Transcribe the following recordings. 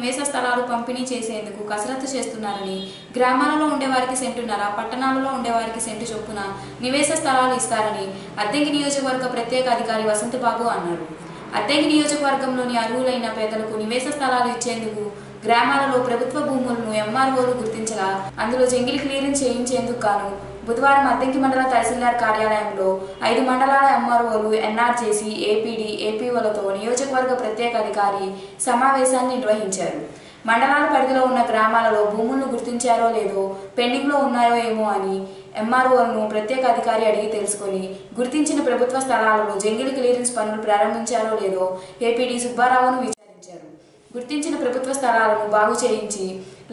నివేశ స్థలాలు పంపిణీ చేసేందుకు కసరత్తు చేస్తున్నారని గ్రామాలలో ఉండేవారికి సెంటున్నర పట్టణాలలో ఉండేవారికి సెంటు చొప్పున నివేశ స్థలాలు ఇస్తారని అద్దెకి నియోజకవర్గ ప్రత్యేక అధికారి వసంతబాబు అన్నారు. అద్దెకి నియోజకవర్గంలోని అర్హులైన పేదలకు నివేశ స్థలాలు ఇచ్చేందుకు గ్రామాలలో ప్రభుత్వ భూములను ఎంఆర్ఓలు గుర్తించగా అందులో జంగిలి క్లియరెన్స్ చేయించేందుకు గాను బుధవారం అద్దెంకి మండల తహసీల్దార్ కార్యాలయంలో ఐదు మండలాల ఎంఆర్ఓలు ఎన్ఆర్జేసీ ఏపీడీ ఏపీఓలతో నియోజకవర్గ ప్రత్యేక అధికారి సమావేశాన్ని నిర్వహించారు. మండలాల పరిధిలో ఉన్న గ్రామాలలో భూములను గుర్తించారో లేదో పెండింగ్లో ఉన్నాయో ఏమో అని ఎంఆర్ఓలను ప్రత్యేక అధికారి అడిగి తెలుసుకొని గుర్తించిన ప్రభుత్వ స్థలాలలో జంగిల్ క్లియరెన్స్ పనులు ప్రారంభించారో లేదో ఏపీడీ సుబ్బారావును విచారించారు. గుర్తించిన ప్రభుత్వ స్థలాలను బాగు చేయించి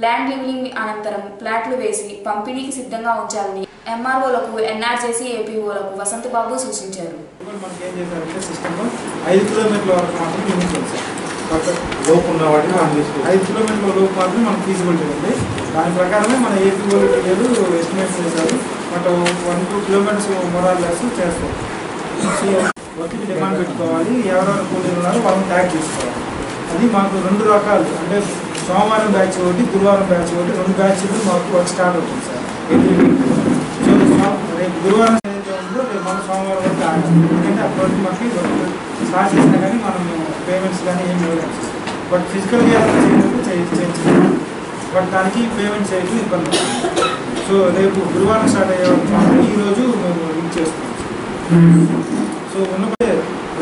ల్యాండ్ లివింగ్ అనంతరం ప్లాట్లు వేసి పంపిణీకి సిద్ధంగా ఉంచాలని ఎంఆర్ఓలకు ఎన్ఆర్జేసీ ఏపీఓలకు వసంతబాబు సూచించారు. మనకి సిస్టమ్ ఐదు కిలోమీటర్ల వరకు మాత్రం లిమిట్ సార్. లోపు ఉన్న వాటిని మనం తీసుకోవాలి ఐదు కిలోమీటర్ల లోపు మాత్రం మనం ఫీజిబిలిటీ ఉంది. దాని ప్రకారమే మన ఏపీ లేదు ఎస్టిమేట్స్ చేశారు. బట్ వన్ టూ కిలోమీటర్స్ మొరాల్ లెస్ చేస్తాం. సో డిమాండ్ పెట్టుకోవాలి. ఎవరెవరు కూలీలు ఉన్నారో వాళ్ళని ట్యాగ్ చేసుకోవాలి. అది మాకు రెండు రకాలు. అంటే సోమవారం బ్యాచ్ ఒకటి గురువారం బ్యాచ్ ఒకటి రెండు బ్యాచ్లు మాకు వర్క్ స్టార్ట్ అవుతుంది సార్. గురువారం రేపు మన సోమవారం వరకు ఎందుకంటే అప్పటి మనకి స్టార్ట్ చేసినా కానీ మనం పేమెంట్స్ కానీ ఏం లేదు బట్ ఫిజికల్గా చేయడానికి చేయించాలి బట్ దానికి పేమెంట్ చేయడం ఇబ్బంది. సో రేపు గురువారం స్టార్ట్ అయ్యే వరకు ఈరోజు మేము లింక్ చేస్తున్నాం. సో ఉన్నప్పుడే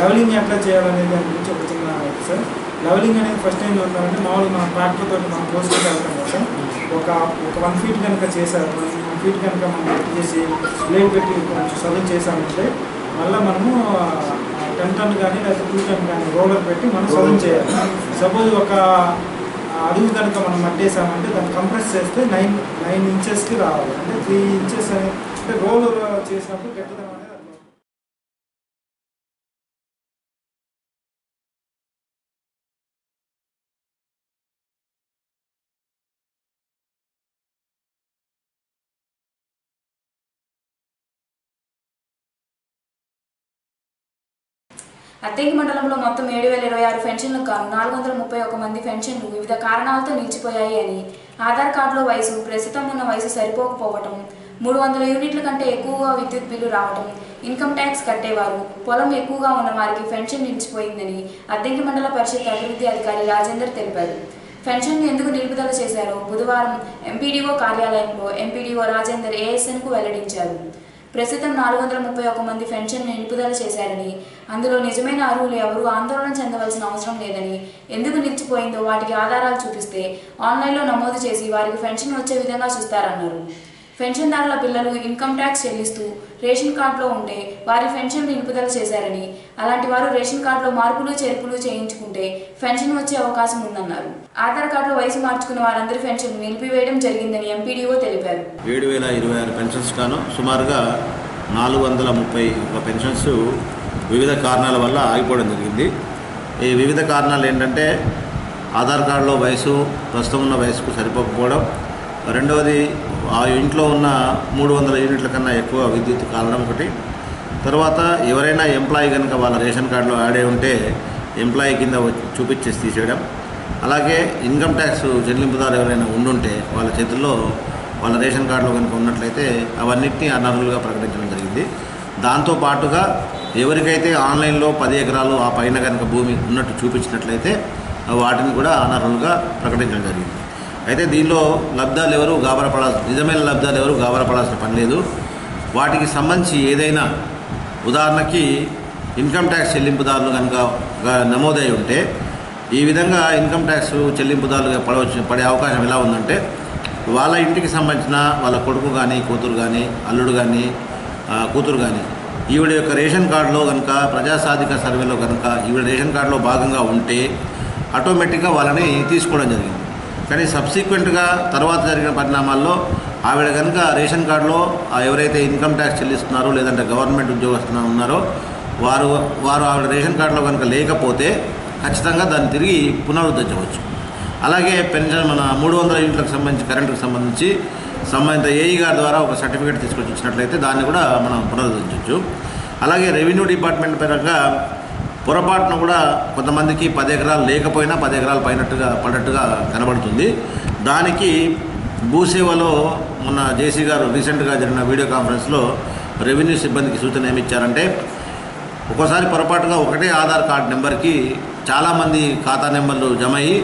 లెవలింగ్ ఎట్లా చేయాలనే దాని గురించి ఒక చిన్న సార్. లెవలింగ్ అనేది ఫస్ట్ టైం ఉందంటే మామూలుగా మన ట్రాక్టర్ తోటి మనం పోస్ట్ వెళ్తాం కదా సార్. ఒక ఒక వన్ ఫీట్ కనుక చేశారు. ఫీట్ కనుక మనం చేసి బ్లేడ్ పెట్టి కొంచెం సదును చేసామంటే మళ్ళీ మనము టెన్ టన్ కానీ లేకపోతే టూ టన్ కానీ రోలర్ పెట్టి మనం సదును చేయాలి. సపోజ్ ఒక అడుగు కనుక మనం మట్టేసామంటే దాన్ని కంప్రెస్ చేస్తే నైన్ నైన్ ఇంచెస్కి రావాలి. అంటే త్రీ ఇంచెస్ అని అంటే రోలర్ చేసినప్పుడు గట్టిదనం అద్దెంకి మండలంలో మొత్తం ఏడు వేల ఇరవై ఆరు పెన్షన్లకు గాను నాలుగు వందల ముప్పై ఒక మంది పెన్షన్లు వివిధ కారణాలతో నిలిచిపోయాయి అని ఆధార్ కార్డులో వయసు ప్రస్తుతం ఉన్న వయసు సరిపోకపోవటం మూడు వందల యూనిట్ల కంటే ఎక్కువగా విద్యుత్ బిల్లు రావటం ఇన్కమ్ ట్యాక్స్ కట్టేవారు పొలం ఎక్కువగా ఉన్న వారికి పెన్షన్ నిలిచిపోయిందని అద్దెంకి మండల పరిషత్ అభివృద్ధి అధికారి రాజేందర్ తెలిపారు. పెన్షన్ను ఎందుకు నిలుపుదల చేశారో? బుధవారం ఎంపీడీఓ కార్యాలయంలో ఎంపీడీఓ రాజేందర్ ఏఎస్ఎన్కు వెల్లడించారు. ప్రస్తుతం నాలుగు వందల ముప్పై ఒక మంది పెన్షన్ నిలుపుదల చేశారని అందులో నిజమైన అర్హులు ఎవరు ఆందోళన చెందవలసిన అవసరం లేదని ఎందుకు నిలిచిపోయిందో వాటికి ఆధారాలు చూపిస్తే ఆన్లైన్లో నమోదు చేసి వారికి పెన్షన్ వచ్చే విధంగా చూస్తారన్నారు. పెన్షన్దారుల పిల్లలు ఇన్కమ్ ట్యాక్స్ చెల్లిస్తూ రేషన్ కార్డులో ఉంటే వారి పెన్షన్ నిలుపుదల చేశారని అలాంటి వారు రేషన్ కార్డులో మార్పులు చేర్పులు చేయించుకుంటే పెన్షన్ వచ్చే అవకాశం ఉందన్నారు. ఆధార్ కార్డులో వయసు మార్చుకున్న వారందరి పెన్షన్ నిలిపివేయడం జరిగిందని ఎంపీడీఓ తెలిపారు. ఏడు వేల ఇరవై ఆరు పెన్షన్స్ గాను సుమారుగా నాలుగు వందల ముప్పై ఒక పెన్షన్స్ వివిధ కారణాల వల్ల ఆగిపోవడం జరిగింది. ఈ వివిధ కారణాలు ఏంటంటే ఆధార్ కార్డులో వయసు ప్రస్తుతం ఉన్న వయసుకు సరిపోకపోవడం రెండవది ఆ ఇంట్లో ఉన్న మూడు వందల యూనిట్ల కన్నా ఎక్కువ విద్యుత్ కాలడం ఒకటి. తర్వాత ఎవరైనా ఎంప్లాయీ కనుక వాళ్ళ రేషన్ కార్డులో యాడ్ అయి ఉంటే ఎంప్లాయీ కింద వచ్చి చూపించేసి తీసేయడం. అలాగే ఇన్కమ్ ట్యాక్స్ చెల్లింపుదారు ఎవరైనా ఉండుంటే వాళ్ళ చేతుల్లో వాళ్ళ రేషన్ కార్డులో కనుక ఉన్నట్లయితే అవన్నిటిని అనర్హులుగా ప్రకటించడం జరిగింది. దాంతో పాటుగా ఎవరికైతే ఆన్లైన్లో పది ఎకరాలు ఆ పైన కనుక భూమి ఉన్నట్టు చూపించినట్లయితే వాటిని కూడా అనర్హులుగా ప్రకటించడం జరిగింది. అయితే దీనిలో లబ్ధాలు ఎవరు గాబరపడాల్సిన నిజమైన లబ్ధాలు ఎవరు గాబరపడాల్సిన పని లేదు. వాటికి సంబంధించి ఏదైనా ఉదాహరణకి ఇన్కమ్ ట్యాక్స్ చెల్లింపుదారులు కనుక నమోదై ఉంటే ఈ విధంగా ఇన్కమ్ ట్యాక్స్ చెల్లింపుదారులుగా పడవచ్చు పడే అవకాశం ఎలా ఉందంటే వాళ్ళ ఇంటికి సంబంధించిన వాళ్ళ కొడుకు కానీ కూతురు కానీ అల్లుడు కానీ కూతురు కానీ ఈవిడ యొక్క రేషన్ కార్డులో కనుక ప్రజాసాధిక సర్వేలో కనుక ఈవిడ రేషన్ కార్డులో భాగంగా ఉంటే ఆటోమేటిక్గా వాళ్ళని తీసుకోవడం జరిగింది. కానీ సబ్సిక్వెంట్గా తర్వాత జరిగిన పరిణామాల్లో ఆవిడ కనుక రేషన్ కార్డులో ఎవరైతే ఇన్కమ్ ట్యాక్స్ చెల్లిస్తున్నారో లేదంటే గవర్నమెంట్ ఉద్యోగస్తులు ఉన్నారో వారు వారు ఆవిడ రేషన్ కార్డులో కనుక లేకపోతే ఖచ్చితంగా దాన్ని తిరిగి పునరుద్ధరించవచ్చు. అలాగే పెన్షన్ మన మూడు వందల యూనిట్లకు సంబంధించి కరెంటుకు సంబంధించి సంబంధిత ఏఈ గారి ద్వారా ఒక సర్టిఫికేట్ తీసుకొచ్చి ఇచ్చినట్లయితే దాన్ని కూడా మనం పునరుద్ధరించవచ్చు. అలాగే రెవెన్యూ డిపార్ట్మెంట్ పరంగా పొరపాటున కూడా కొంతమందికి పది ఎకరాలు లేకపోయినా పది ఎకరాలు పైనట్టుగా పడినట్టుగా కనబడుతుంది. దానికి భూసేవలో మొన్న జేసీ గారు రీసెంట్గా జరిగిన వీడియో కాన్ఫరెన్స్లో రెవెన్యూ సిబ్బందికి సూచన ఏమిచ్చారంటే ఒక్కోసారి పొరపాటుగా ఒకటే ఆధార్ కార్డు నెంబర్కి చాలామంది ఖాతా నెంబర్లు జమ అయ్యి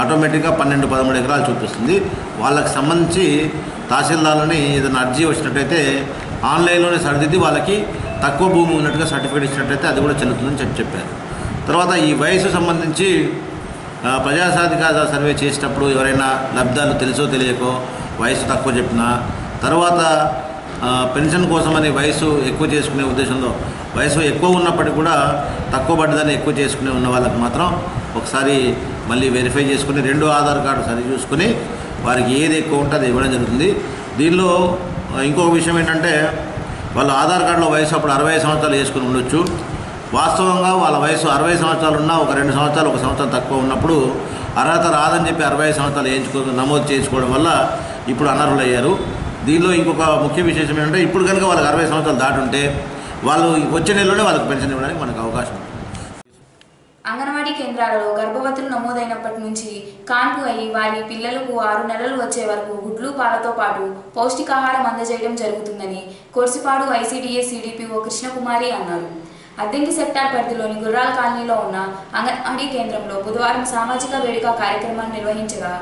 ఆటోమేటిక్గా పన్నెండు పదమూడు ఎకరాలు చూపిస్తుంది. వాళ్ళకి సంబంధించి తహసీల్దార్లని ఏదైనా అర్జీ వచ్చినట్టయితే ఆన్లైన్లోనే సరిదిద్ది వాళ్ళకి తక్కువ భూమి ఉన్నట్టుగా సర్టిఫికేట్ ఇచ్చినట్లయితే అది కూడా చెల్లుతుందని చెప్పి చెప్పారు. తర్వాత ఈ వయసు సంబంధించి ప్రజాసాధికార సర్వే చేసేటప్పుడు ఎవరైనా లబ్ధాలు తెలుసో తెలియకో వయసు తక్కువ చెప్పినా తర్వాత పెన్షన్ కోసమని వయసు ఎక్కువ చేసుకునే ఉద్దేశంలో వయసు ఎక్కువ ఉన్నప్పటికీ కూడా తక్కువ పడ్డదని ఎక్కువ చేసుకునే ఉన్న వాళ్ళకి మాత్రం ఒకసారి మళ్ళీ వెరిఫై చేసుకుని రెండు ఆధార్ కార్డు సరి చూసుకుని వారికి ఏది ఎక్కువ ఉంటే అది ఇవ్వడం జరుగుతుంది. దీనిలో ఇంకొక విషయం ఏంటంటే వాళ్ళ ఆధార్ కార్డులో వయసు అప్పుడు అరవై సంవత్సరాలు వేసుకుని ఉండొచ్చు. వాస్తవంగా వాళ్ళ వయసు అరవై సంవత్సరాలు ఉన్నా ఒక రెండు సంవత్సరాలు ఒక సంవత్సరం తక్కువ ఉన్నప్పుడు అర్హత రాదని చెప్పి అరవై సంవత్సరాలు వేయించుకో నమోదు చేసుకోవడం వల్ల ఇప్పుడు అనర్హులయ్యారు. దీనిలో ఇంకొక ముఖ్య విశేషం ఏంటంటే ఇప్పుడు కనుక వాళ్ళకి అరవై సంవత్సరాలు దాటుంటే ఉంటే వాళ్ళు వచ్చే నెలలోనే వాళ్ళకి పెన్షన్ ఇవ్వడానికి మనకు అవకాశం ఉంది. అంగన్వాడీ కేంద్రాలలో గర్భవతులు నమోదైనప్పటి నుంచి కాన్పు అయి వారి పిల్లలకు ఆరు నెలలు వచ్చే వరకు గుడ్లు పాలతో పాటు పౌష్టికాహారం అందజేయడం జరుగుతుందని కొర్సిపాడు ఐసీడీఎస్ సిడిపిఓ కృష్ణకుమారి అన్నారు. అద్దెంకి సెక్టార్ పరిధిలోని గుర్రాల కాలనీలో ఉన్న అంగన్వాడీ కేంద్రంలో బుధవారం సామాజిక వేడుక కార్యక్రమాన్ని నిర్వహించగా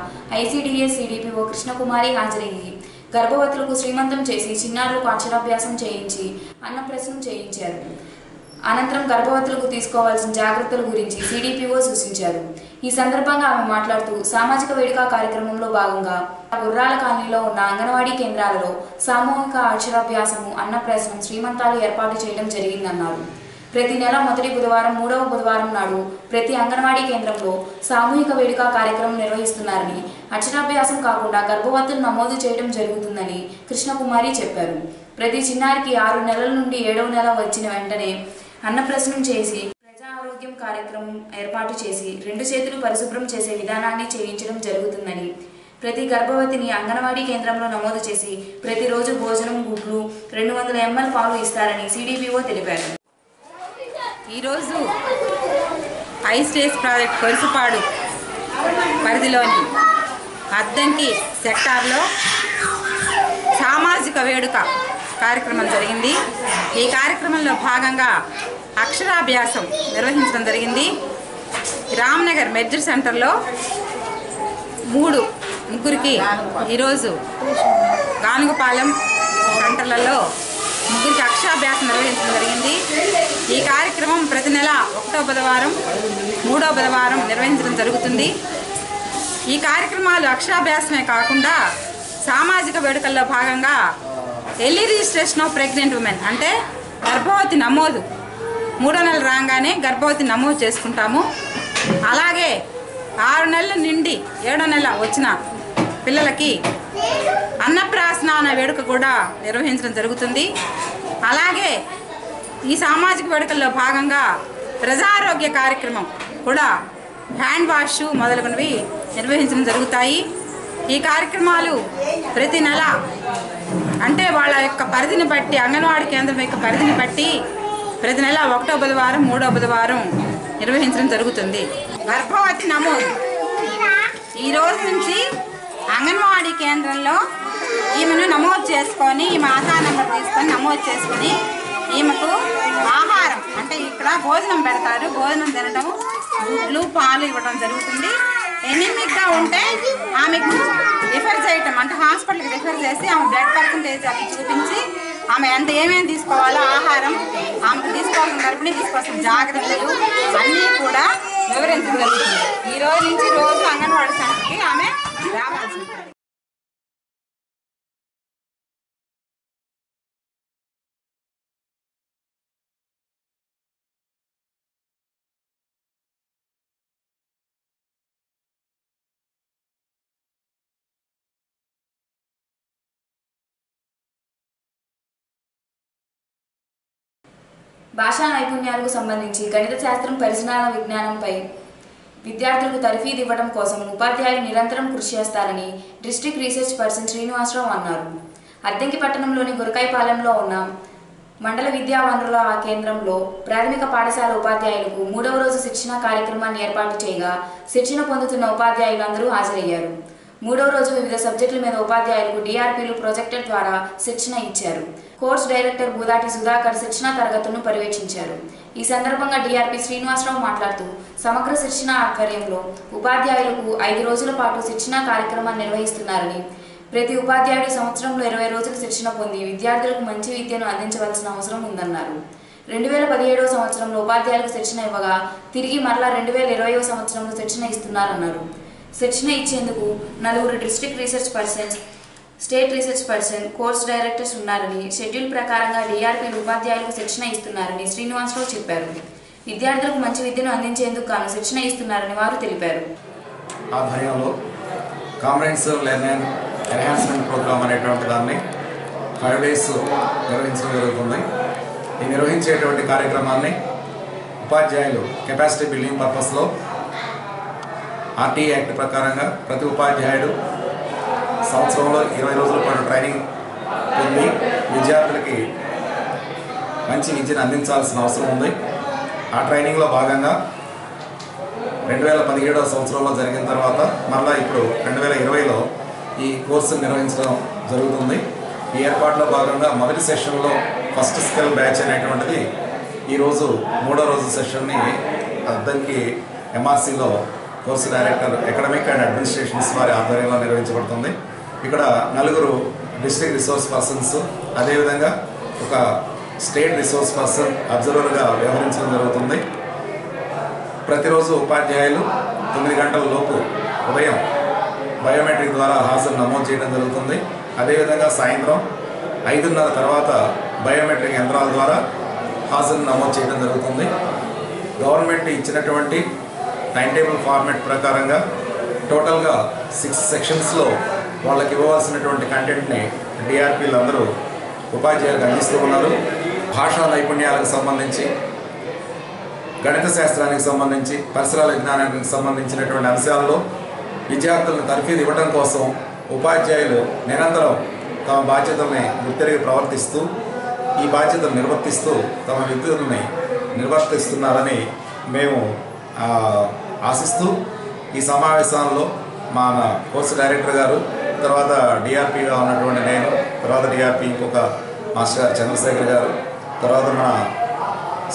ఐసీడీఎస్ సిడిపిఓ కృష్ణకుమారి హాజరయ్యి గర్భవతులకు శ్రీమంతం చేసి చిన్నారులకు అక్షరాభ్యాసం చేయించి అన్నప్రసనం చేయించారు. అనంతరం గర్భవతులకు తీసుకోవాల్సిన జాగ్రత్తల గురించి సిడిపిఓ సూచించారు. ఈ సందర్భంగా ఆమె మాట్లాడుతూ సామాజిక వేడుక కార్యక్రమంలో భాగంగా గుర్రాల కాలనీలో ఉన్న అంగన్వాడీ కేంద్రాలలో సామూహిక అక్షరాభ్యాసము అన్నప్రాసనం శ్రీమంతాలు ఏర్పాటు చేయడం జరిగిందన్నారు. ప్రతి నెల మొదటి బుధవారం మూడవ బుధవారం నాడు ప్రతి అంగన్వాడీ కేంద్రంలో సామూహిక వేడుక కార్యక్రమం నిర్వహిస్తున్నారని అక్షరాభ్యాసం కాకుండా గర్భవతులు నమోదు చేయడం జరుగుతుందని కృష్ణకుమారి చెప్పారు. ప్రతి చిన్నారికి ఆరు నెలల నుండి ఏడవ నెల వచ్చిన వెంటనే అన్నప్రసనం చేసి ప్రజా ఆరోగ్యం కార్యక్రమం ఏర్పాటు చేసి రెండు చేతులు పరిశుభ్రం చేసే విధానాన్ని చేయించడం జరుగుతుందని ప్రతి గర్భవతిని అంగన్వాడీ కేంద్రంలో నమోదు చేసి ప్రతిరోజు భోజనం గుడ్లు రెండు వందల ఎంఎల్ పాలు ఇస్తారని సిడిపిఓ తెలిపారు. ఈరోజు హై స్టేజ్ ప్రాజెక్ట్ కొరుసుపాడు పరిధిలోని అద్దంకి సెక్టార్లో సామాజిక వేడుక కార్యక్రమం జరిగింది. ఈ కార్యక్రమంలో భాగంగా అక్షరాభ్యాసం నిర్వహించడం జరిగింది. రామ్నగర్ మెర్జర్ సెంటర్లో మూడు ముగ్గురికి ఈరోజు గానుగుపాలెం సెంటర్లలో ముగ్గురికి అక్షరాభ్యాసం నిర్వహించడం జరిగింది. ఈ కార్యక్రమం ప్రతి నెల ఒకటో బుధవారం మూడో బుధవారం నిర్వహించడం జరుగుతుంది. ఈ కార్యక్రమాలు అక్షరాభ్యాసమే కాకుండా సామాజిక వేడుకల్లో భాగంగా early registration of pregnant women అంటే గర్భవతి నమోదు. మూడో నెలలు రాగానే గర్భవతి నమోదు చేసుకుంటాము. అలాగే ఆరు నెలల నుండి ఏడో నెల వచ్చిన పిల్లలకి అన్నప్రాసన అనే వేడుక కూడా నిర్వహించడం జరుగుతుంది. అలాగే ఈ సామాజిక వేడుకల్లో భాగంగా ప్రజారోగ్య కార్యక్రమం కూడా హ్యాండ్ వాష్ మొదలగునవి నిర్వహించడం జరుగుతాయి. ఈ కార్యక్రమాలు ప్రతి నెల అంటే వాళ్ళ యొక్క పరిధిని బట్టి అంగన్వాడీ కేంద్రం యొక్క పరిధిని బట్టి ప్రతి నెల ఒకటో బుధవారం మూడో బుధవారం నిర్వహించడం జరుగుతుంది. గర్భవతి నమోదు. ఈ రోజు నుంచి అంగన్వాడీ కేంద్రంలో ఈమెను నమోదు చేసుకొని ఈమె ఆధార్ నెంబర్ తీసుకొని నమోదు చేసుకొని ఈమెకు ఆహారం అంటే ఇక్కడ భోజనం పెడతారు. భోజనం తినడం గుడ్లు పాలు ఇవ్వడం జరుగుతుంది. ఎనిమిక్గా ఉంటే ఆమెకు రిఫర్ చేయటం. అంటే హాస్పిటల్కి రిఫర్ చేసి ఆమె బ్లడ్ పర్సంటేజ్ అవి చూపించి ఆమె ఎంత ఏమేమి తీసుకోవాలో ఆహారం ఆమెకు తీసుకోవాల్సిన గర్భిణీ తీసుకోవాల్సిన జాగ్రత్తలు అన్నీ కూడా వివరించగలుగుతుంది. ఈ రోజు నుంచి రోజు అంగన్వాడీ సెంటర్కి ఆమె రావాల్సింది. భాషా నైపుణ్యాలకు సంబంధించి గణిత శాస్త్రం పరిజ్ఞాన విజ్ఞానంపై విద్యార్థులకు తర్ఫీదు ఇవ్వడం కోసం ఉపాధ్యాయులు నిరంతరం కృషి చేస్తారని డిస్ట్రిక్ట్ రీసెర్చ్ పర్సన్ శ్రీనివాసరావు అన్నారు. అద్దెంకి పట్టణంలోని గురకాయపాలెంలో ఉన్న మండల విద్యా వనరుల కేంద్రంలో ప్రాథమిక పాఠశాల ఉపాధ్యాయులకు మూడవ రోజు శిక్షణ కార్యక్రమాన్ని ఏర్పాటు చేయగా శిక్షణ పొందుతున్న ఉపాధ్యాయులందరూ హాజరయ్యారు. మూడో రోజు వివిధ సబ్జెక్టుల మీద ఉపాధ్యాయులకు డిఆర్పీలు ప్రొజెక్టర్ ద్వారా శిక్షణ ఇచ్చారు. కోర్స్ డైరెక్టర్ బూదాటి సుధాకర్ శిక్షణ తరగతులను పర్యవేక్షించారు. ఈ సందర్భంగా డిఆర్పి శ్రీనివాసరావు మాట్లాడుతూ సమగ్ర శిక్షణ ఆధ్వర్యంలో ఉపాధ్యాయులకు ఐదు రోజుల పాటు శిక్షణ కార్యక్రమాన్ని నిర్వహిస్తున్నారని ప్రతి ఉపాధ్యాయుడు సంవత్సరంలో ఇరవై రోజులు శిక్షణ పొంది విద్యార్థులకు మంచి విద్యను అందించవలసిన అవసరం ఉందన్నారు. రెండు వేల పదిహేడవ సంవత్సరంలో ఉపాధ్యాయులకు శిక్షణ ఇవ్వగా తిరిగి మరలా రెండు వేల ఇరవైవ సంవత్సరంలో శిక్షణ ఇస్తున్నారన్నారు. శిక్షణ ఇచ్చేందుకు నలుగురు district research persons state research person course directors ఉన్నారని షెడ్యూల్ ప్రకారంగా డిఆర్పీ ఉపాధ్యాయులకు శిక్షణ ఇస్తున్నారని శ్రీనివాసరావు చెప్పారు. విద్యార్థులకు మంచి విద్యను అందించేందుకు గాను శిక్షణ ఇస్తున్నారని వారు తెలిపారు. ఆధ్వర్యంలో కాంప్రహెన్సివ్ లెర్నింగ్ ఎన్హాన్స్మెంట్ ప్రోగ్రామ్ అనేటువంటి దాన్ని ఫైవ్ డేస్ నిర్వహించడం జరుగుతుంది. ఈ నిర్వహించేటువంటి కార్యక్రమాన్ని ఉపాధ్యాయులు కెపాసిటీ బిల్డింగ్ పర్పస్లో ఆర్టీ యాక్ట్ ప్రకారంగా ప్రతి ఉపాధ్యాయుడు సంవత్సరంలో ఇరవై రోజుల పాటు ట్రైనింగ్ పొంది విద్యార్థులకి మంచి విద్యను అందించాల్సిన అవసరం ఉంది. ఆ ట్రైనింగ్లో భాగంగా రెండు వేల పదిహేడవ సంవత్సరంలో జరిగిన తర్వాత మళ్ళీ ఇప్పుడు రెండు వేల ఇరవైలో ఈ కోర్సును నిర్వహించడం జరుగుతుంది. ఈ ఏర్పాట్లో భాగంగా మొదటి సెషన్లో ఫస్ట్ స్కిల్ బ్యాచ్ అనేటువంటిది ఈరోజు మూడో రోజు సెషన్ని Addanki ఎంఆర్సీలో course director academic and administrations వారి ఆధ్వర్యంలో నిర్వహించబడుతుంది. ఇక్కడ నలుగురు డిస్ట్రిక్ట్ రిసోర్స్ పర్సన్స్ అదేవిధంగా ఒక స్టేట్ రిసోర్స్ పర్సన్ అబ్జర్వర్గా వ్యవహరించడం జరుగుతుంది. ప్రతిరోజు ఉపాధ్యాయులు తొమ్మిది గంటల లోపు ఉదయం బయోమెట్రిక్ ద్వారా హాజరు నమోదు చేయడం జరుగుతుంది. అదేవిధంగా సాయంత్రం ఐదున్నర తర్వాత బయోమెట్రిక్ యంత్రాల ద్వారా హాజరు నమోదు చేయడం జరుగుతుంది. గవర్నమెంట్ ఇచ్చినటువంటి టైం టేబుల్ ఫార్మాట్ ప్రకారంగా టోటల్గా సిక్స్ సెక్షన్స్లో వాళ్ళకి ఇవ్వవలసినటువంటి కంటెంట్ని డిఆర్పీలు అందరూ ఉపాధ్యాయులకు అందిస్తూ ఉన్నారు. భాషా నైపుణ్యాలకు సంబంధించి గణిత శాస్త్రానికి సంబంధించి పరిసరాల విజ్ఞానానికి సంబంధించినటువంటి అంశాల్లో విద్యార్థులను తర్ఫీదు ఇవ్వడం కోసం ఉపాధ్యాయులు నిరంతరం తమ బాధ్యతల్ని గుర్తెరిగి ప్రవర్తిస్తూ ఈ బాధ్యతలు నిర్వర్తిస్తూ తమ విద్యుత్ని నిర్వర్తిస్తున్నారని మేము ఆశిస్తూ ఈ సమావేశాల్లో మా కోర్సు డైరెక్టర్ గారు తర్వాత డిఆర్పిగా ఉన్నటువంటి నేను తర్వాత డిఆర్పి ఇంకొక మాస్టర్ గారు చంద్రశేఖర్ గారు తర్వాత మన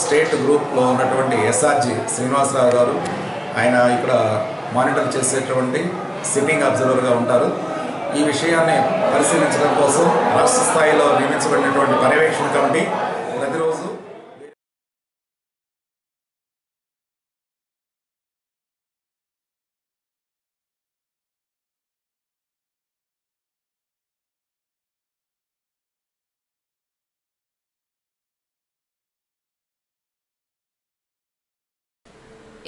స్టేట్ గ్రూప్లో ఉన్నటువంటి ఎస్ఆర్జి శ్రీనివాసరావు గారు ఆయన ఇక్కడ మానిటర్ చేసేటువంటి సిట్టింగ్ అబ్జర్వర్గా ఉంటారు. ఈ విషయాన్ని పరిశీలించడం కోసం రాష్ట్ర స్థాయిలో నియమించబడినటువంటి పర్యవేక్షణ కమిటీ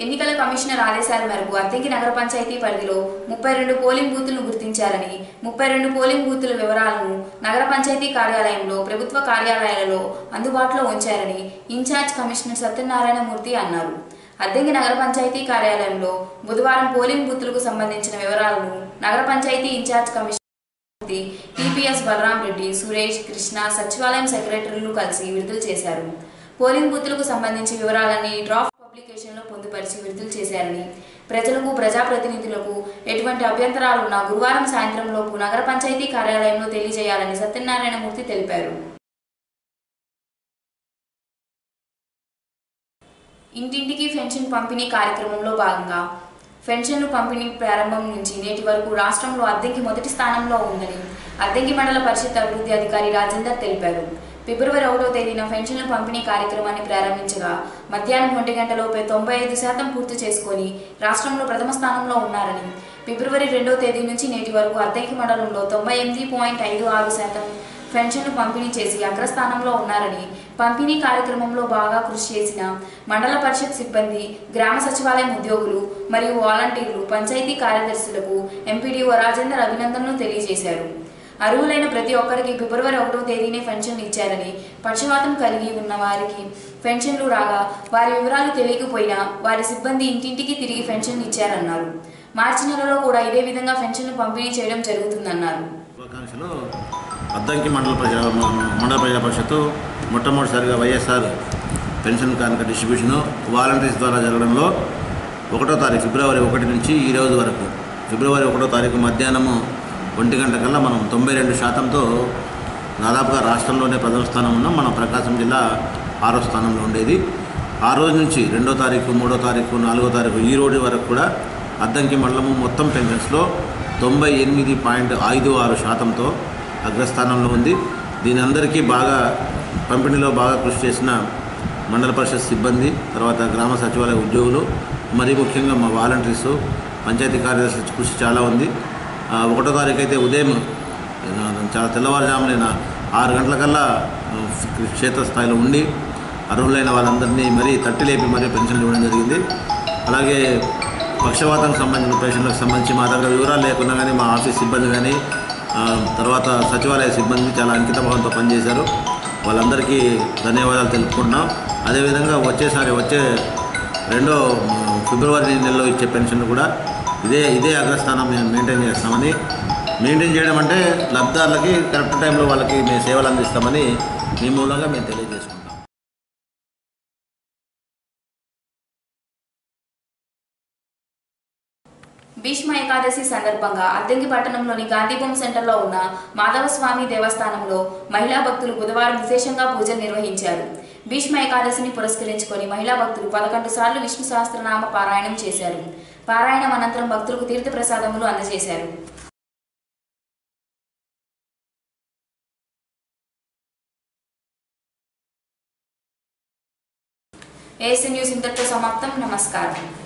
ఎన్నికల కమిషనర్ ఆదేశాల మేరకు అద్దెకి నగర పంచాయతీ పరిధిలో ముప్పై రెండు పోలింగ్ బూతులను గుర్తించారని ముప్పై రెండు పోలింగ్ బూతుల వివరాలను నగర పంచాయతీ కార్యాలయంలో ప్రభుత్వ కార్యాలయాలలో అందుబాటులో ఉంచారని ఇన్ఛార్జ్ కమిషనర్ సత్యనారాయణ మూర్తి అన్నారు. అద్దెంకి నగర పంచాయతీ కార్యాలయంలో బుధవారం పోలింగ్ బూతులకు సంబంధించిన వివరాలను నగర panchayat incharge commissioner Murthy TPS Balaram Reddy Suresh Krishna సచివాలయం సెక్రటరీలు కలిసి విడుదల చేశారు. పోలింగ్ బూతులకు సంబంధించి వివరాలన్నీ డ్రాఫ్ట్ పొందుపరిచి విడుదల చేశారని ప్రజలకు ప్రజాప్రతినిధులకు ఎటువంటి అభ్యంతరాలున్నా గురువారం సాయంత్రంలోపు నగర పంచాయతీ కార్యాలయంలో తెలియజేయాలని సత్యనారాయణమూర్తి తెలిపారు. ఇంటింటికి పెన్షన్ పంపిణీ కార్యక్రమంలో భాగంగా పెన్షన్లు పంపిణీ ప్రారంభం నుంచి నేటి వరకు రాష్ట్రంలో అద్దెకి మొదటి స్థానంలో ఉందని అద్దెకి మండల పరిషత్ అభివృద్ధి అధికారి రాజేందర్ తెలిపారు. ఫిబ్రవరి ఒకటో తేదీన పెన్షన్ల పంపిణీ కార్యక్రమాన్ని ప్రారంభించగా మధ్యాహ్నం ఒంటి గంటలోపే తొంభై ఐదు శాతం పూర్తి చేసుకొని రాష్ట్రంలో ప్రథమ స్థానంలో ఉన్నారని. ఫిబ్రవరి రెండో తేదీ నుంచి నేటి వరకు అద్దెకి మండలంలో తొంభై ఎనిమిది పాయింట్ ఐదు ఆరు శాతం పెన్షన్లు పంపిణీ చేసి అగ్రస్థానంలో ఉన్నారని పంపిణీ కార్యక్రమంలో బాగా కృషి చేసిన మండల పరిషత్ సిబ్బంది గ్రామ సచివాలయం ఉద్యోగులు మరియు వాలంటీర్లు పంచాయతీ కార్యదర్శులకు ఎంపీడీఓ రాజేందర్ అభినందనలు తెలియజేశారు. అర్హులైన ప్రతి ఒక్కరికి ఫిబ్రవరి ఒకటో తేదీనే పెన్షన్ ఇచ్చారని పక్షవాతం కలిగి ఉన్న వారికి పెన్షన్లు రాగా వారి వివరాలు తెలియకపోయినా వారి సిబ్బంది ఇంటింటికి తిరిగి పెన్షన్ ఇచ్చారన్నారు. మార్చి నెలలో కూడా ఇదే విధంగా పెన్షన్లు పంపిణీ చేయడం జరుగుతుందన్నారు. అద్దంకి మండల ప్రజా మండల ప్రజా పరిషత్తు మొట్టమొదటిసారిగా వైఎస్ఆర్ పెన్షన్ కనుక డిస్ట్రిబ్యూషను వాలంటీర్స్ ద్వారా జరగడంలో ఒకటో తారీఖు ఫిబ్రవరి ఒకటి నుంచి ఈ రోజు వరకు ఫిబ్రవరి ఒకటో తారీఖు మధ్యాహ్నము ఒంటి గంట కల్లా మనం తొంభై రెండు శాతంతో దాదాపుగా రాష్ట్రంలోనే ప్రథమ స్థానం ఉన్నాం మన ప్రకాశం జిల్లా ఆరో స్థానంలో ఉండేది. ఆ రోజు నుంచి రెండో తారీఖు మూడో తారీఖు నాలుగో తారీఖు ఈ రోజు వరకు కూడా అద్దంకి మండలము మొత్తం పెన్షన్స్లో తొంభై ఎనిమిది పాయింట్ ఐదు ఆరు శాతంతో అగ్రస్థానంలో ఉంది. దీని అందరికీ బాగా పంపిణీలో బాగా కృషి చేసిన మండల పరిషత్ సిబ్బంది తర్వాత గ్రామ సచివాలయ ఉద్యోగులు మరీ ముఖ్యంగా మా వాలంటీర్సు పంచాయతీ కార్యదర్శి కృషి చాలా ఉంది. ఒకటో తారీఖు అయితే ఉదయం చాలా తెల్లవారుజామున ఆరు గంటలకల్లా క్షేత్రస్థాయిలో ఉండి అర్హులైన వాళ్ళందరినీ మరీ తట్టి లేపి మరీ పెన్షన్లు ఇవ్వడం జరిగింది. అలాగే పక్షవాతానికి సంబంధించిన పేషెంట్లకు సంబంధించి మా దగ్గర వివరాలు లేకున్నా కానీ మా ఆఫీస్ సిబ్బంది కానీ తర్వాత సచివాలయ సిబ్బంది చాలా అంకిత భావంతో పనిచేశారు. వాళ్ళందరికీ ధన్యవాదాలు తెలుపుకుంటున్నాం. అదేవిధంగా వచ్చేసారి వచ్చే రెండో ఫిబ్రవరి నెలలో ఇచ్చే పెన్షన్ కూడా ఇదే ఇదే అగ్రస్థానం మేము మెయింటైన్ చేస్తామని. మెయింటైన్ చేయడం అంటే లబ్ధారులకి కరెక్ట్ టైంలో వాళ్ళకి మేము సేవలు అందిస్తామని మీ మూలంగా మేము తెలియజేసుకుంటాం. భీష్మ ఏకాదశి సందర్భంగా అద్దెంకి పట్టణంలోని గాంధీభూమ్ సెంటర్లో ఉన్న మాధవస్వామి దేవస్థానంలో మహిళా భక్తులు బుధవారం విశేషంగా పూజలు నిర్వహించారు. భీష్మ ఏకాదశిని పురస్కరించుకొని మహిళా భక్తులు పదకొండు సార్లు విష్ణు సహస్రనామ పారాయణం చేశారు. పారాయణం అనంతరం భక్తులకు తీర్థ ప్రసాదములు అందజేశారు ఏసీ న్యూస్ ఇంతటితో సమాప్తం. నమస్కారం.